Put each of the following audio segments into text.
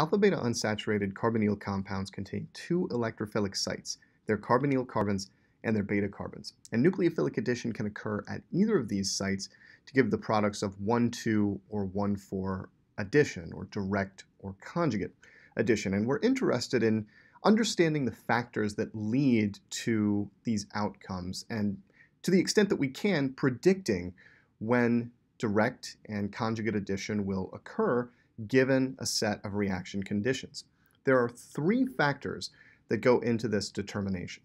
Alpha-beta unsaturated carbonyl compounds contain two electrophilic sites, their carbonyl carbons and their beta carbons. And nucleophilic addition can occur at either of these sites to give the products of 1,2 or 1,4 addition, or direct or conjugate addition. And we're interested in understanding the factors that lead to these outcomes and to the extent that we can, predicting when direct and conjugate addition will occur given a set of reaction conditions. There are three factors that go into this determination.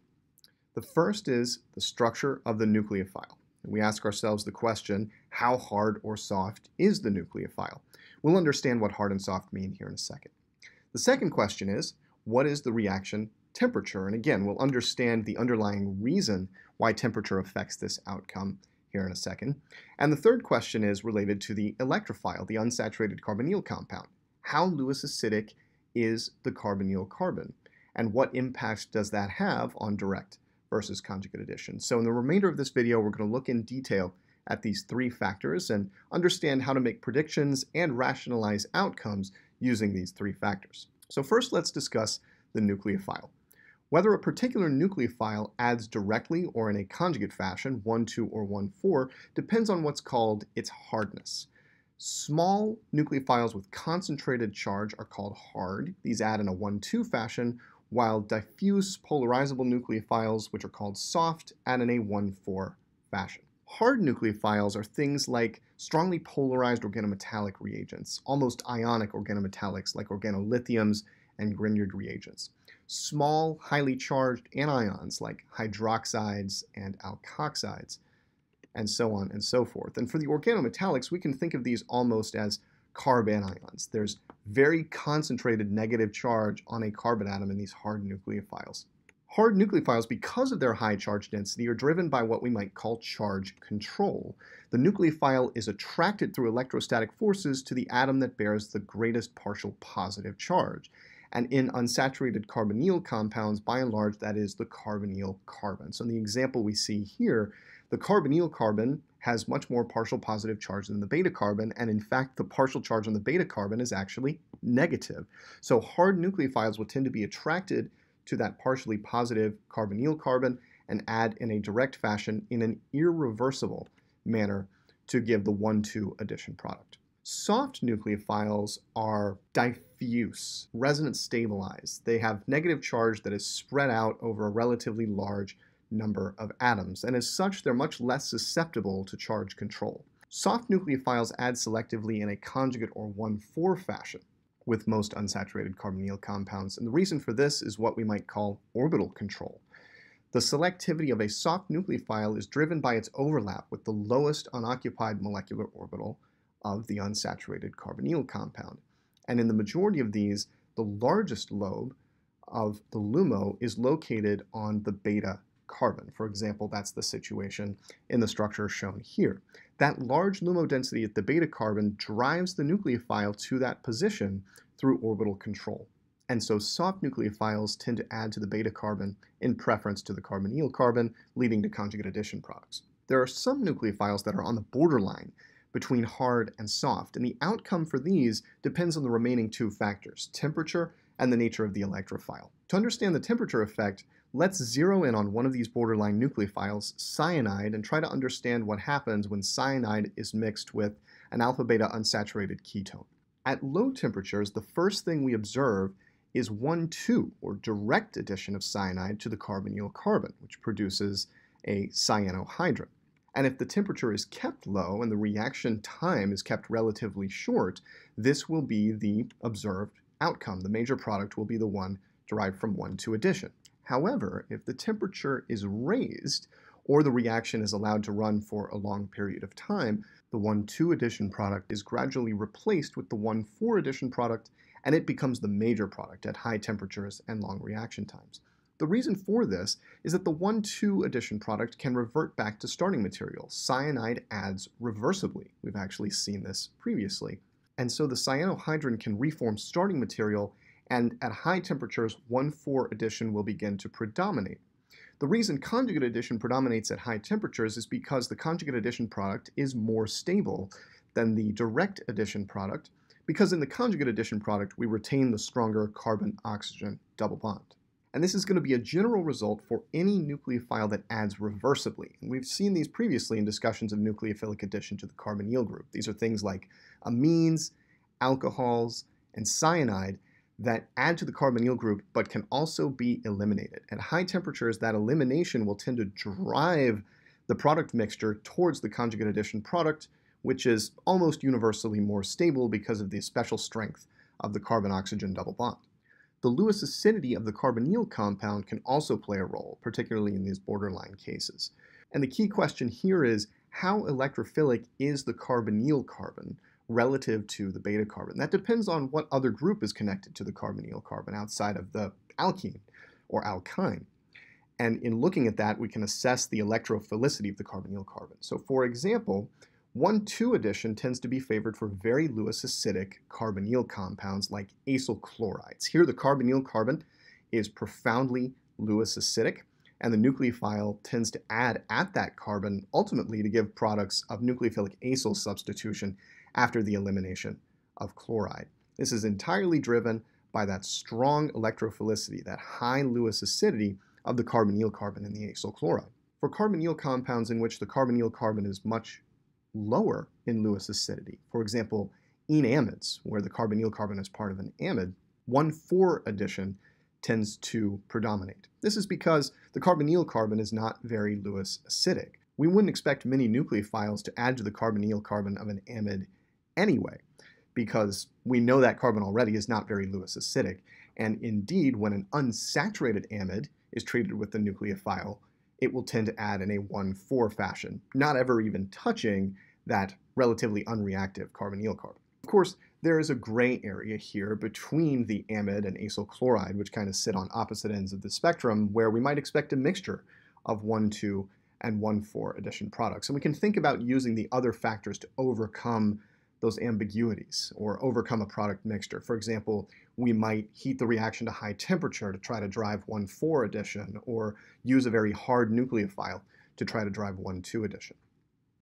The first is the structure of the nucleophile. We ask ourselves the question, how hard or soft is the nucleophile? We'll understand what hard and soft mean here in a second. The second question is, what is the reaction temperature? And again, we'll understand the underlying reason why temperature affects this outcome here in a second. And the third question is related to the electrophile, the unsaturated carbonyl compound. How Lewis acidic is the carbonyl carbon? And what impact does that have on direct versus conjugate addition? So in the remainder of this video, we're going to look in detail at these three factors and understand how to make predictions and rationalize outcomes using these three factors. So first, let's discuss the nucleophile. Whether a particular nucleophile adds directly or in a conjugate fashion, 1, 2, or 1, 4, depends on what's called its hardness. Small nucleophiles with concentrated charge are called hard. These add in a 1-2 fashion, while diffuse polarizable nucleophiles, which are called soft, add in a 1-4 fashion. Hard nucleophiles are things like strongly polarized organometallic reagents, almost ionic organometallics like organolithiums and Grignard reagents small, highly charged anions like hydroxides and alkoxides, and so on and so forth. And for the organometallics, we can think of these almost as carbanions. There's very concentrated negative charge on a carbon atom in these hard nucleophiles. Hard nucleophiles, because of their high charge density, are driven by what we might call charge control. The nucleophile is attracted through electrostatic forces to the atom that bears the greatest partial positive charge. And in unsaturated carbonyl compounds, by and large, that is the carbonyl carbon. So in the example we see here, the carbonyl carbon has much more partial positive charge than the beta carbon, and in fact, the partial charge on the beta carbon is actually negative. So hard nucleophiles will tend to be attracted to that partially positive carbonyl carbon and add in a direct fashion in an irreversible manner to give the 1,2 addition product. Soft nucleophiles are diffuse, resonance stabilized. They have negative charge that is spread out over a relatively large number of atoms, and as such, they're much less susceptible to charge control. Soft nucleophiles add selectively in a conjugate or 1,4 fashion with most unsaturated carbonyl compounds, and the reason for this is what we might call orbital control. The selectivity of a soft nucleophile is driven by its overlap with the lowest unoccupied molecular orbital, of the unsaturated carbonyl compound. And in the majority of these, the largest lobe of the LUMO is located on the beta carbon. For example, that's the situation in the structure shown here. That large LUMO density at the beta carbon drives the nucleophile to that position through orbital control. And so soft nucleophiles tend to add to the beta carbon in preference to the carbonyl carbon, leading to conjugate addition products. There are some nucleophiles that are on the borderline between hard and soft, and the outcome for these depends on the remaining two factors, temperature and the nature of the electrophile. To understand the temperature effect, let's zero in on one of these borderline nucleophiles, cyanide, and try to understand what happens when cyanide is mixed with an alpha-beta unsaturated ketone. At low temperatures, the first thing we observe is 1,2, or direct addition of cyanide to the carbonyl carbon, which produces a cyanohydrin. And if the temperature is kept low and the reaction time is kept relatively short, this will be the observed outcome. The major product will be the one derived from 1,2 addition. However, if the temperature is raised or the reaction is allowed to run for a long period of time, the 1,2 addition product is gradually replaced with the 1,4 addition product and it becomes the major product at high temperatures and long reaction times. The reason for this is that the 1,2 addition product can revert back to starting material. Cyanide adds reversibly. We've actually seen this previously. And so the cyanohydrin can reform starting material, and at high temperatures, 1,4 addition will begin to predominate. The reason conjugate addition predominates at high temperatures is because the conjugate addition product is more stable than the direct addition product because in the conjugate addition product, we retain the stronger carbon-oxygen double bond. And this is going to be a general result for any nucleophile that adds reversibly. And we've seen these previously in discussions of nucleophilic addition to the carbonyl group. These are things like amines, alcohols, and cyanide that add to the carbonyl group but can also be eliminated. At high temperatures, that elimination will tend to drive the product mixture towards the conjugate addition product, which is almost universally more stable because of the special strength of the carbon-oxygen double bond. The Lewis acidity of the carbonyl compound can also play a role, particularly in these borderline cases. And the key question here is, how electrophilic is the carbonyl carbon relative to the beta carbon? That depends on what other group is connected to the carbonyl carbon outside of the alkene or alkyne. And in looking at that, we can assess the electrophilicity of the carbonyl carbon. So for example, 1,2 addition tends to be favored for very Lewis acidic carbonyl compounds like acyl chlorides. Here the carbonyl carbon is profoundly Lewis acidic and the nucleophile tends to add at that carbon ultimately to give products of nucleophilic acyl substitution after the elimination of chloride. This is entirely driven by that strong electrophilicity, that high Lewis acidity of the carbonyl carbon in the acyl chloride. For carbonyl compounds in which the carbonyl carbon is much lower in Lewis acidity. For example, enamides, where the carbonyl carbon is part of an amide, 1,4 addition tends to predominate. This is because the carbonyl carbon is not very Lewis acidic. We wouldn't expect many nucleophiles to add to the carbonyl carbon of an amide anyway, because we know that carbon already is not very Lewis acidic. And indeed, when an unsaturated amide is treated with the nucleophile, it will tend to add in a 1,4 fashion, not ever even touching that relatively unreactive carbonyl carbon. Of course, there is a gray area here between the amide and acyl chloride, which kind of sit on opposite ends of the spectrum, where we might expect a mixture of 1,2 and 1,4 addition products. And we can think about using the other factors to overcome those ambiguities or overcome a product mixture. For example, we might heat the reaction to high temperature to try to drive 1,4 addition or use a very hard nucleophile to try to drive 1,2 addition.